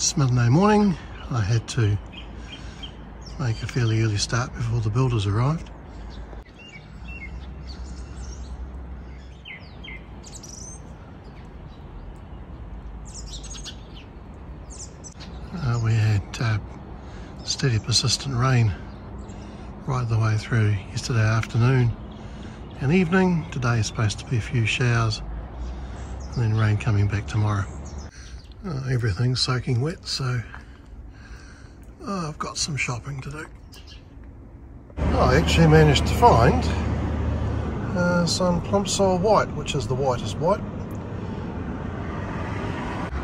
It's Monday morning. I had to make a fairly early start before the builders arrived. Uh, we had uh, steady persistent rain right the way through yesterday afternoon and evening. Today is supposed to be a few showers and then rain coming back tomorrow. Uh, everything's soaking wet so oh, I've got some shopping to do. I actually managed to find uh, some Plimsoll white which is the whitest white.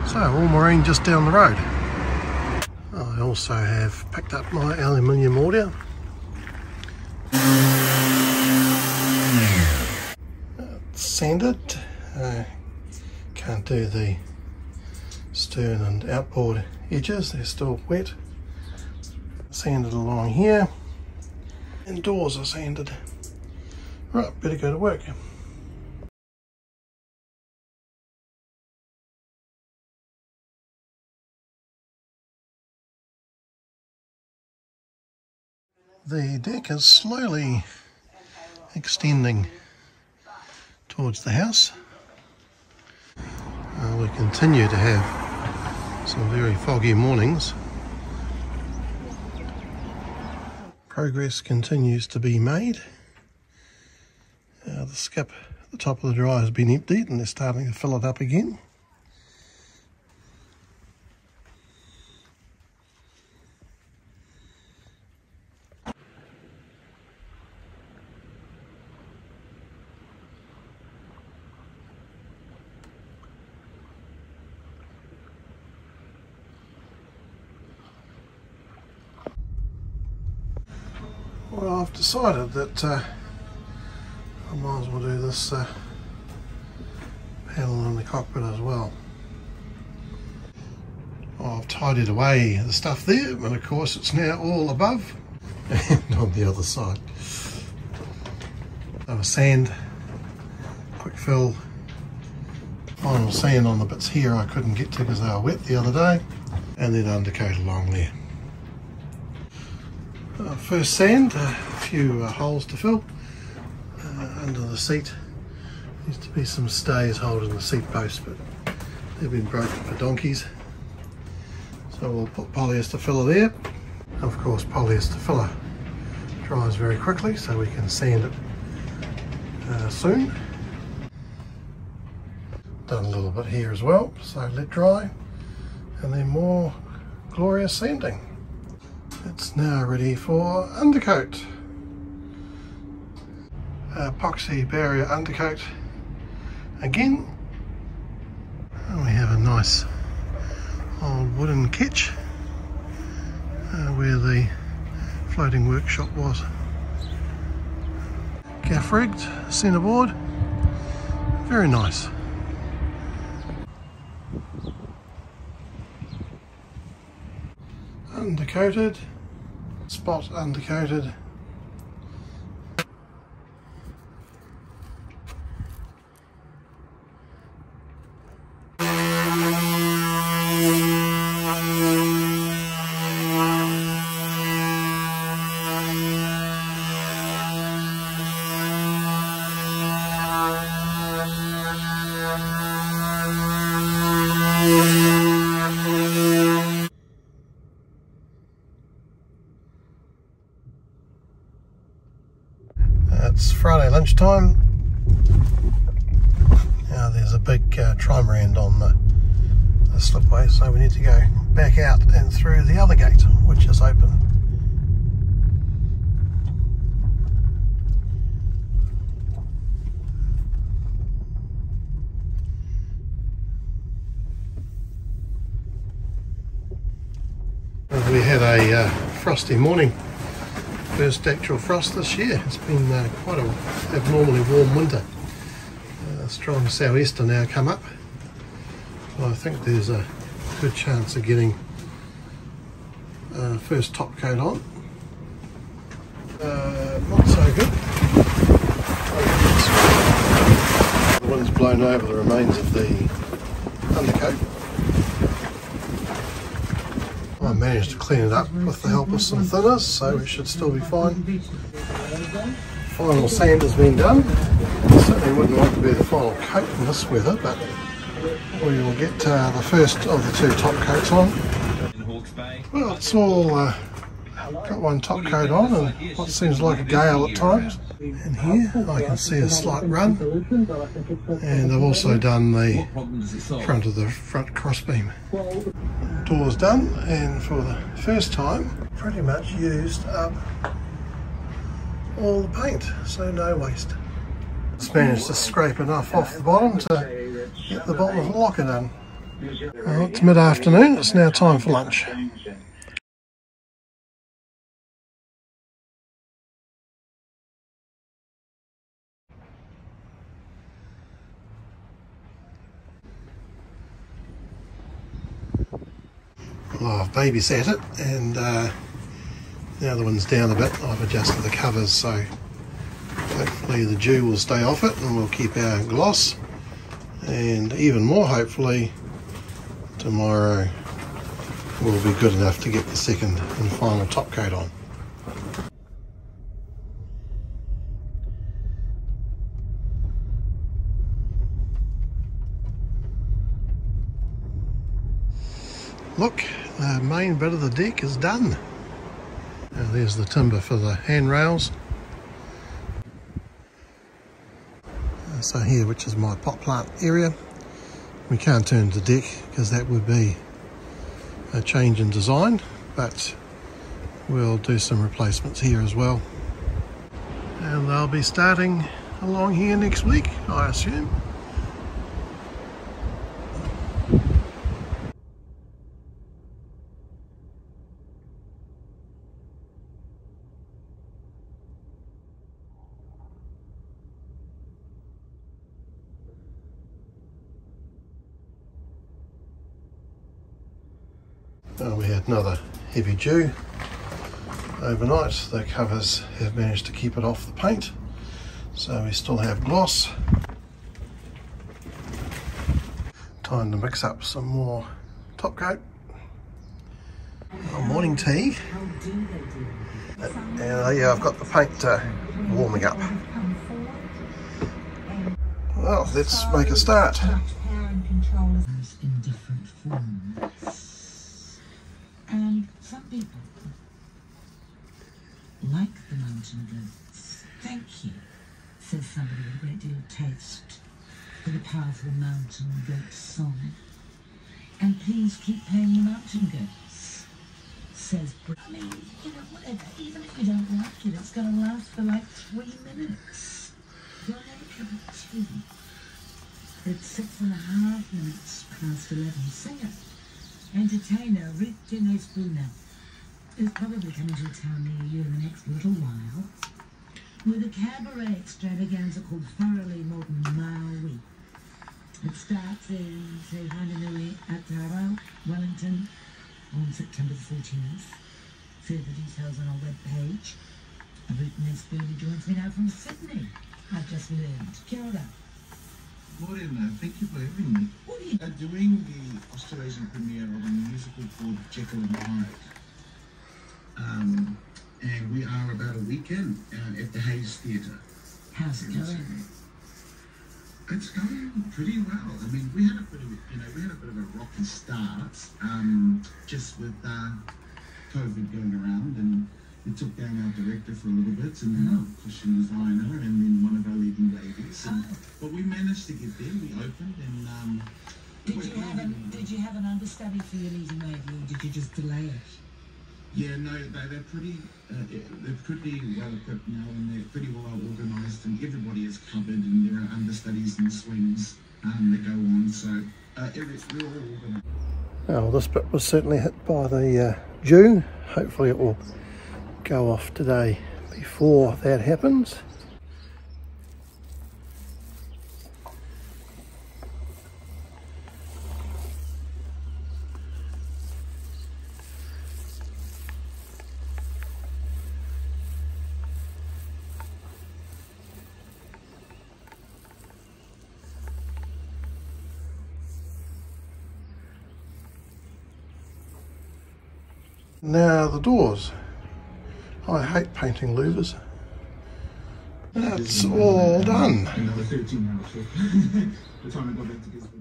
So all Marine just down the road. I also have picked up my aluminium audio. sanded. Uh, can't do the stern and outboard edges, they're still wet. Sanded along here. And doors are sanded. Right, better go to work. The deck is slowly extending towards the house. Uh, we continue to have some very foggy mornings. Progress continues to be made. Uh, the skip at the top of the dryer has been emptied and they're starting to fill it up again. Well, I've decided that uh, I might as well do this uh, panel in the cockpit as well. well. I've tidied away the stuff there, and of course it's now all above and on the other side. So sand, quick fill, final sand on the bits here I couldn't get to because they were wet the other day, and then undercoat along there. Uh, first sand, a few uh, holes to fill uh, under the seat. Used to be some stays holding the seat posts, but they've been broken for donkeys. So we'll put polyester filler there. Of course, polyester filler dries very quickly, so we can sand it uh, soon. Done a little bit here as well, so let dry, and then more glorious sanding. It's now ready for undercoat. Epoxy barrier undercoat again. And we have a nice old wooden ketch uh, where the floating workshop was. Gaff rigged, centerboard, very nice. Undercoated spot undercoated. It's Friday lunchtime. Now there's a big uh, trimaran on the, the slipway, so we need to go back out and through the other gate, which is open. We had a uh, frosty morning first actual frost this year. It's been uh, quite an abnormally warm winter. Uh, strong sou'easter now come up. I think there's a good chance of getting uh, first top coat on. Uh, not so good. The wind's blown over the remains of the undercoat. I managed to clean it up with the help of some thinners, so it should still be fine. Final sand has been done. Certainly wouldn't want to be the final coat in this weather, but we will get uh, the first of the two top coats on. Well, it's all uh, got one top coat on and what seems like a gale at times. And here I can see a slight run and I've also done the front of the front crossbeam. Doors done and for the first time pretty much used up all the paint so no waste. Just managed to scrape enough off the bottom to get the bottom of the locker done. Well, it's mid-afternoon, it's now time for lunch. Well, I've babysat it and uh, the other one's down a bit. I've adjusted the covers so hopefully the dew will stay off it and we'll keep our gloss and even more hopefully tomorrow will be good enough to get the second and final top coat on. Look, the main bit of the deck is done. And there's the timber for the handrails. So here, which is my pot plant area, we can't turn the deck because that would be a change in design, but we'll do some replacements here as well. And they'll be starting along here next week, I assume. Oh, we had another heavy dew overnight. The covers have managed to keep it off the paint. So we still have gloss. Time to mix up some more top coat. Morning tea. And uh, yeah, I've got the paint uh, warming up. Well, let's make a start. It, it's going to last for like three minutes. You'll have a tea. It's six and a half minutes past eleven. Singer, entertainer Ruth Dino Spooner is probably coming to a town near you in the next little while with a cabaret extravaganza called Thoroughly Modern Maui. It starts in, say, Hananui at Taro, Wellington, on September 14th. Further details on our webpage. Ruth Nesbirdie joins me now from Sydney. I've just learned. Kia ora. Morning, uh, thank you for having me. What are you uh, doing the Australasian premiere of a musical called Jekyll and Hyde. Um, and we are about a weekend uh, at the Hayes Theatre. How's it going? It's going pretty well. I mean, we had a bit of, you know, we had a bit of a rocky start, um, just with uh, COVID going around, and it took down our director for a little bit, and then our costume designer, and then one of our leading ladies. And, Oh. But we managed to get there. We opened, and um, Did you have an Did you have an understudy for your leading lady, or did you just delay it? Yeah, no, they, they're pretty, uh, they're pretty well equipped now, and they're pretty well organised, and everybody is covered, and there are understudies and swings um, that go on. So uh, every, we're all organised. Well, this bit was certainly hit by the uh, dew. Hopefully it will go off today before that happens. Now the doors. I hate painting louvers. That's all done.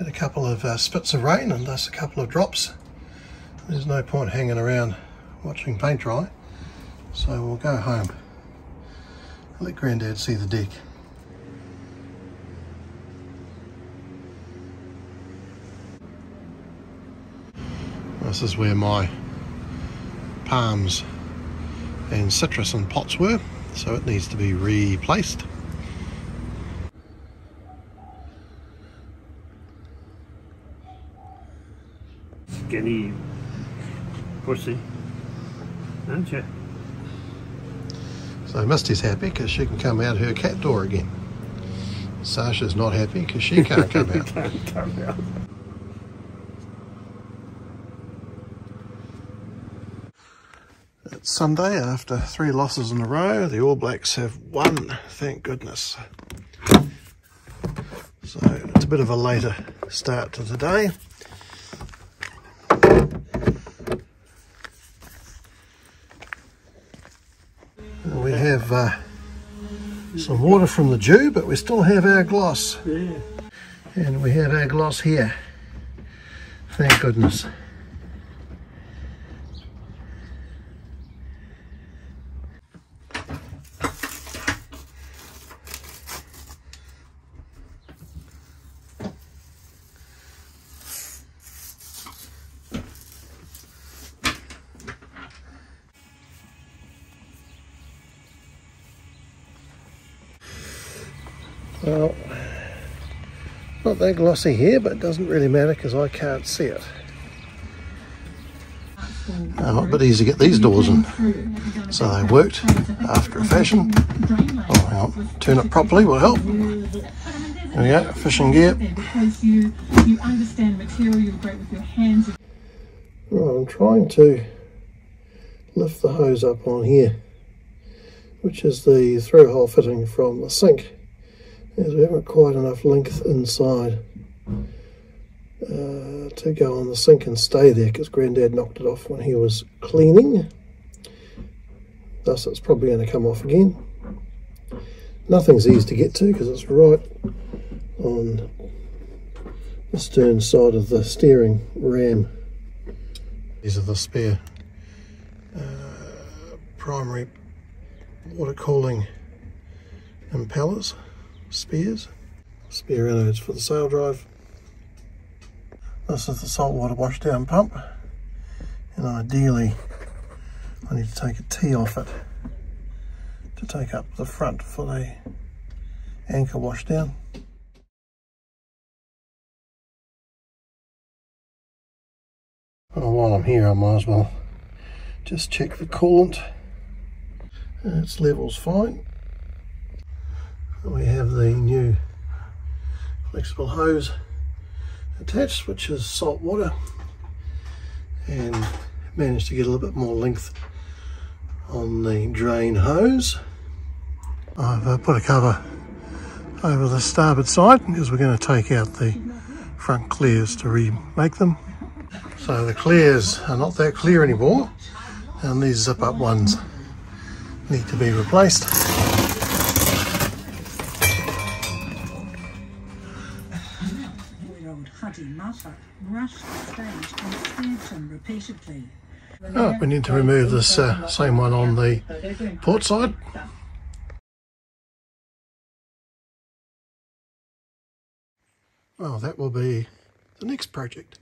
Had a couple of uh, spits of rain and thus a couple of drops. There's no point hanging around watching paint dry. So we'll go home. Let Grandad see the deck. This is where my palms and citrus and pots were, so it needs to be replaced. Skinny pussy, aren't you? So Misty's happy because she can come out her cat door again. Sasha's not happy because she can't come out. Can't come out. It's Sunday after three losses in a row. The All Blacks have won, thank goodness. So it's a bit of a later start to the day. Water from the dew, but we still have our gloss. Yeah. And we have our gloss here. Thank goodness. That glossy here, but it doesn't really matter because I can't see it. Uh, a bit easy to get these doors in. So they worked after a fashion. Oh, hang on. Turn it properly will help. There we go, fishing gear. You you understand material, you're great with your hands. Right, I'm trying to lift the hose up on here, which is the through hole fitting from the sink, as we haven't quite enough length inside uh, to go on the sink and stay there because Grandad knocked it off when he was cleaning. Thus, it's probably going to come off again. Nothing's easy to get to because it's right on the stern side of the steering ram. These are the spare uh, primary water cooling impellers, spares, spare anodes for the sail drive. This is the saltwater washdown pump, and ideally I need to take a T off it to take up the front for the anchor washdown. Oh, while I'm here, I might as well just check the coolant. Uh, Its level's fine. We have the new flexible hose attached, which is salt water, and managed to get a little bit more length on the drain hose. I've uh, put a cover over the starboard side because we're going to take out the front clears to remake them. So the clears are not that clear anymore and these zip up ones need to be replaced. Four-year-old Hadi Matar rushed the stage and stabbed him repeatedly. Oh, we need to remove this uh, same one on the port side. Well, that will be the next project.